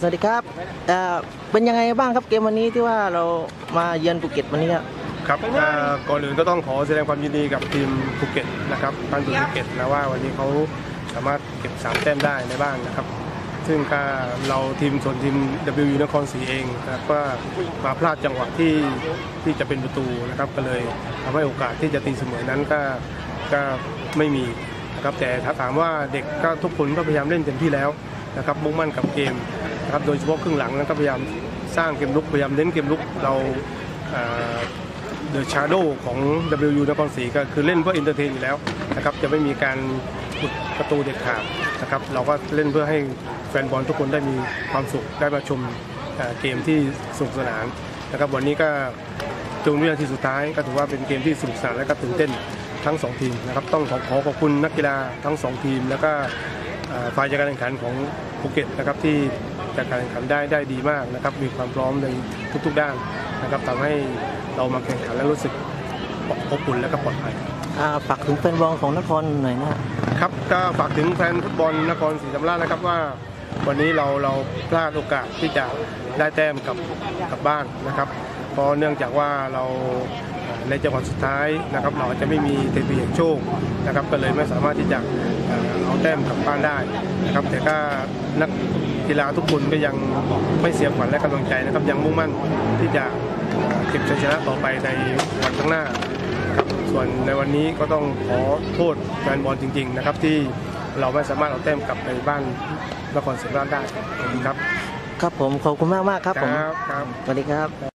สวัสดีครับเอ่อเป็นยังไงบ้างครับเกมวันนี้ที่ว่าเรามาเยือนภูเก็ตวันนี้ครับครับก่อนอื่นก็ต้องขอแสดงความยินดีกับทีมภูเก็ตนะครับบ้านทีมภูเก็ตนะว่าวันนี้เขาสามารถเก็บ3แต้มได้ในบ้านนะครับ ซึ่งก็เราทีมส่วนทีม WU นครศรีเองนะครับก็มาพลาดจังหวะที่ที่จะเป็นประตูนะครับ ก็เลยทำให้โอกาสที่จะตีเสมอนั้นก็ก็ไม่มีนะครับแต่ถ้าถามว่าเด็กก็ทุกคนก็พยายามเล่นเต็มที่แล้วนะครับมุ่งมั่นกับเกม นะครับโดยเฉพาะครึ่งหลังนั้นก็พยายามสร้างเกมรุกพยายามเน้นเกมรุกเราเดอะชาร์โดของ WU นครศรีก็คือเล่นเพื่อ entertain อยู่แล้วนะครับจะไม่มีการอุดประตูเด็ดขาดนะครับเราก็เล่นเพื่อให้แฟนบอลทุกคนได้มีความสุขได้มาชมเกมที่สนุกสนานนะครับวันนี้ก็จนวินาทีสุดท้ายก็ถือว่าเป็นเกมที่สนุกสนานและก็ตื่นเต้นทั้งสองทีมนะครับต้องขอขอขอบคุณนักกีฬาทั้งสองทีม แล้วก็ฝ่ายจัดการแข่งขันของภูเก็ตนะครับที่ จัดการแข่งขันได้ได้ดีมากนะครับ มีความพร้อมในทุกๆด้านนะครับทำให้เรามาแข่งขันแล้วรู้สึกอบอุ่นและก็ปลอดภัยอ่าฝากถึงแฟนบอลของนครหน่อยนะครับก็ฝากถึงแฟนฟุตบอลนครศรีธรรมราชนะครับว่า วันนี้เราเราพลาดโอกาสที่จะได้แต้มกับกับบ้านนะครับเพราะเนื่องจากว่าเราเอ่อในจังหวะสุดท้ายนะครับ เราอาจจะไม่มีเทพีแห่งโชคนะครับ ก็เลยไม่สามารถที่จะเอ่อเอาแต้มกลับบ้านได้นะครับ แต่ก็นัก กีฬาทุกคนก็ยังไม่เสียขวัญและกำลังใจนะครับ ยังมุ่งมั่นที่จะเอ่อเก็บชัยชนะต่อไปในวันข้างหน้าครับส่วนในวันนี้ก็ต้องขอโทษแฟนบอลจริง ๆ นะครับ ที่เราไม่สามารถเอาแต้มกลับไปบ้านนครศรีธรรมราชได้ขอบคุณครับ ครับผมขอบคุณมากมากๆครับผมครับครับ สวัสดีครับ